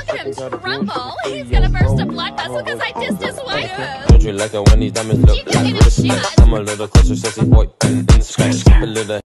look at him tremble. He's gonna burst a blood vessel because I dissed his wife. Don't you like it when these diamonds look like a. I'm a little closer, sexy boy. In a little